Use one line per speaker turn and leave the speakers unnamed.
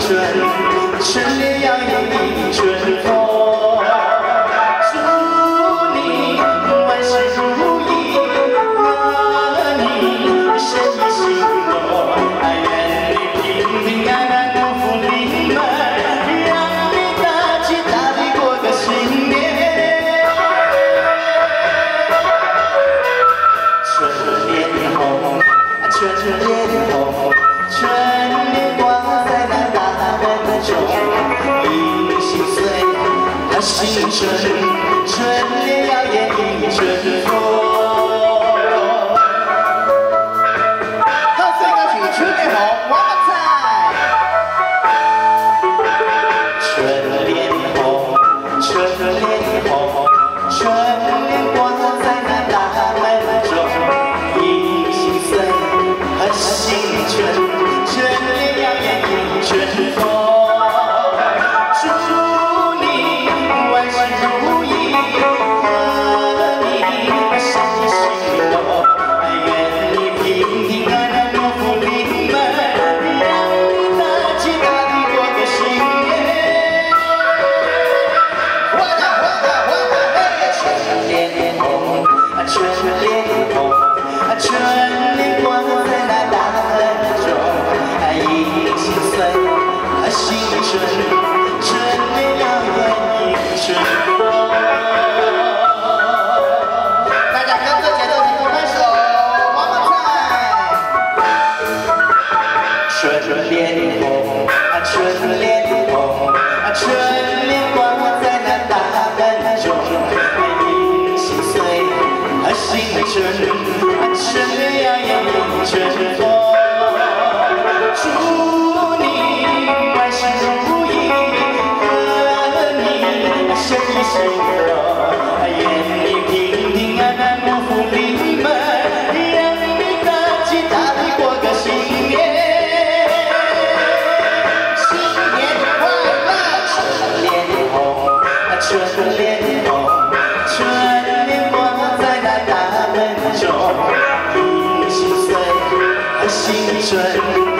teacher. 一心春春春春红春红春一心春春风 that you. 愿你平平安安、门，你大吉大利过个新年。新年快乐，春联红，春联红，春联挂在那大门中，迎新岁，新春。